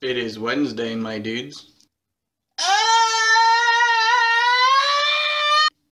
It is Wednesday, my dudes.